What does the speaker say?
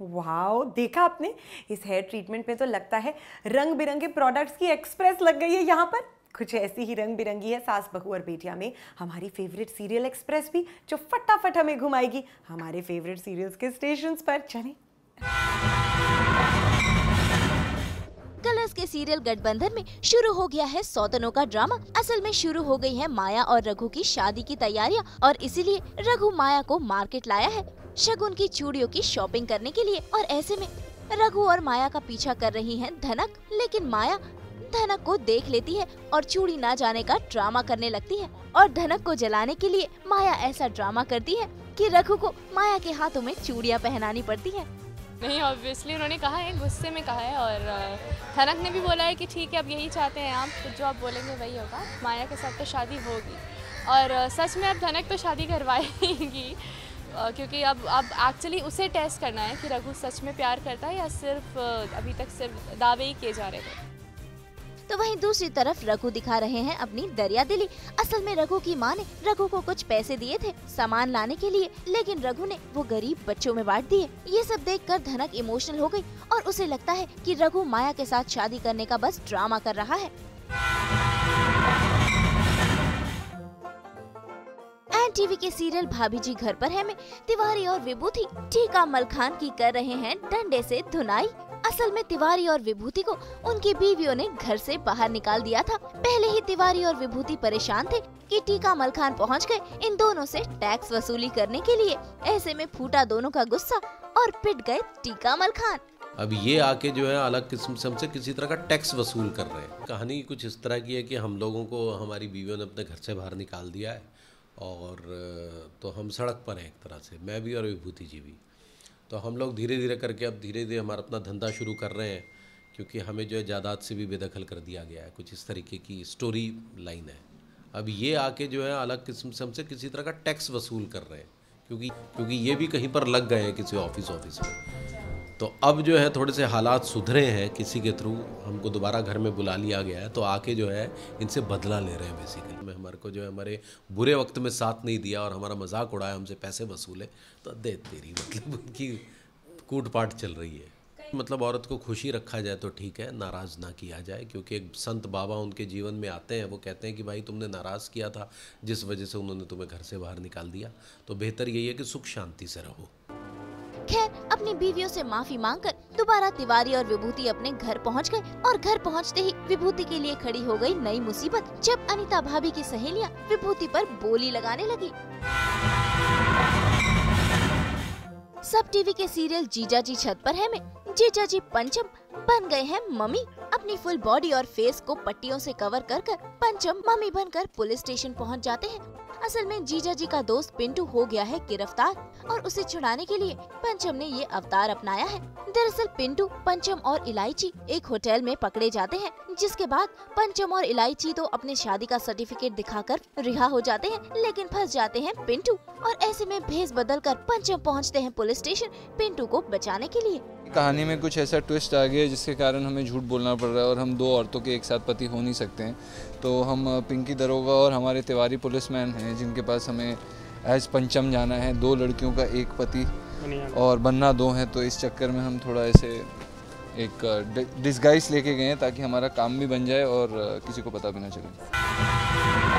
Wow, देखा आपने? इस हेयर ट्रीटमेंट में तो लगता है रंग बिरंगे प्रोडक्ट्स की एक्सप्रेस लग गई है यहाँ पर। कुछ ऐसी ही रंग बिरंगी है सास बहू और बेटिया में। हमारी फेवरेट सीरियल एक्सप्रेस भी जो फटाफट हमें घुमाएगी। हमारे फेवरेट सीरियल्स के स्टेशन पर चले। कलर्स के सीरियल गठबंधन में शुरू हो गया है सौतनों का ड्रामा असल में शुरू हो गई है माया और रघु की शादी की तैयारियाँ और इसीलिए रघु माया को मार्केट लाया है। शगुन की चूड़ियों की शॉपिंग करने के लिए और ऐसे में रघु और माया का पीछा कर रही हैं धनक, लेकिन माया धनक को देख लेती है और चूड़ी ना जाने का ड्रामा करने लगती है और धनक को जलाने के लिए माया ऐसा ड्रामा करती है कि रघु को माया के हाथों में चूड़ियाँ पहनानी पड़ती है। नहीं ऑब्वियसली उन्होंने कहा है, गुस्से में कहा है और धनक ने भी बोला है कि ठीक है, अब यही चाहते हैं आप, जो आप बोलेंगे वही होगा, माया के साथ तो शादी होगी। और सच में अब धनक तो शादी करवाएगी। क्योंकि अब अब एक्चुअली उसे टेस्ट करना है कि रघु सच में प्यार करता है या सिर्फ़ अभी तक सिर्फ़ दावे ही किए जा रहे थे तो वहीं दूसरी तरफ़ रघु दिखा रहे हैं अपनी दरिया दिली। असल में रघु की माँ ने रघु को कुछ पैसे दिए थे सामान लाने के लिए, लेकिन रघु ने वो गरीब बच्चों में बांट दिए। ये सब देखकर धनक इमोशनल हो गई और उसे लगता है कि रघु माया के साथ शादी करने का बस ड्रामा कर रहा है। एन टीवी के सीरियल भाभी जी घर पर है में। तिवारी और विभूति टीका मलखान की कर रहे हैं डंडे से धुनाई। असल में तिवारी और विभूति को उनकी बीवियों ने घर से बाहर निकाल दिया था। पहले ही तिवारी और विभूति परेशान थे कि टीका मलखान पहुँच गए इन दोनों से टैक्स वसूली करने के लिए। ऐसे में फूटा दोनों का गुस्सा और पिट गए टीका मलखान अब ये आके जो है अलग किस्म से हमसे किसी तरह का टैक्स वसूल कर रहे हैं। कहानी कुछ इस तरह की है कि हम लोगों को हमारी बीवियों ने अपने घर से बाहर निकाल दिया है। और तो हम सड़क पर हैं एक तरह से। मैं भी और विभूति जी भी। तो हम लोग धीरे धीरे करके अब धीरे धीरे हमारा अपना धंधा शुरू कर रहे हैं, क्योंकि हमें जो है जायदाद से भी बेदखल कर दिया गया है। कुछ इस तरीके की स्टोरी लाइन है। अब ये आके जो है अलग किस्म से हमसे किसी तरह का टैक्स वसूल कर रहे हैं, क्योंकि क्योंकि ये भी कहीं पर लग गए हैं किसी ऑफ़िस ऑफ़िस में। तो अब जो है थोड़े से हालात सुधरे हैं किसी के थ्रू हमको दोबारा घर में बुला लिया गया है तो आके जो है इनसे बदला ले रहे हैं बेसिकली में हमारे को जो है हमारे बुरे वक्त में साथ नहीं दिया और हमारा मज़ाक उड़ाया हमसे पैसे वसूले तो दे तेरी मतलब उनकी कूट पाट चल रही है। मतलब औरत को खुशी रखा जाए तो ठीक है नाराज़ ना किया जाए क्योंकि एक संत बाबा उनके जीवन में आते हैं वो कहते हैं कि भाई तुमने नाराज़ किया था जिस वजह से उन्होंने तुम्हें घर से बाहर निकाल दिया तो बेहतर यही है कि सुख शांति से रहो। खैर अपनी बीवियों से माफ़ी मांगकर दोबारा तिवारी और विभूति अपने घर पहुँच गए और घर पहुँचते ही विभूति के लिए खड़ी हो गई नई मुसीबत, जब अनीता भाभी की सहेलियाँ विभूति पर बोली लगाने लगी। सब टीवी के सीरियल जीजा जी छत पर है में। जीजा जी पंचम बन गए हैं मम्मी। अपनी फुल बॉडी और फेस को पट्टियों से कवर कर कर पंचम मम्मी बनकर पुलिस स्टेशन पहुँच जाते हैं। असल में जीजा जी का दोस्त पिंटू हो गया है गिरफ़्तार और उसे छुड़ाने के लिए पंचम ने ये अवतार अपनाया है। दरअसल पिंटू, पंचम और इलायची एक होटल में पकड़े जाते हैं, जिसके बाद पंचम और इलायची तो अपने शादी का सर्टिफिकेट दिखाकर रिहा हो जाते हैं, लेकिन फंस जाते हैं पिंटू। और ऐसे में भेस बदल कर पंचम पहुँचते हैं पुलिस स्टेशन पिंटू को बचाने के लिए। कहानी में कुछ ऐसा ट्विस्ट आ गया जिसके कारण हमें झूठ बोलना पड़ रहा है और हम दो औरतों के एक साथ पति हो नहीं सकते हैं। तो हम पिंकी दरोगा और हमारे तिवारी पुलिसमैन हैं जिनके पास हमें एज पंचम जाना है। दो लड़कियों का एक पति और बनना दो हैं तो इस चक्कर में हम थोड़ा ऐसे एक डिस्गाइस लेके गए हैं ताकि हमारा काम भी बन जाए और किसी को पता भी ना चले।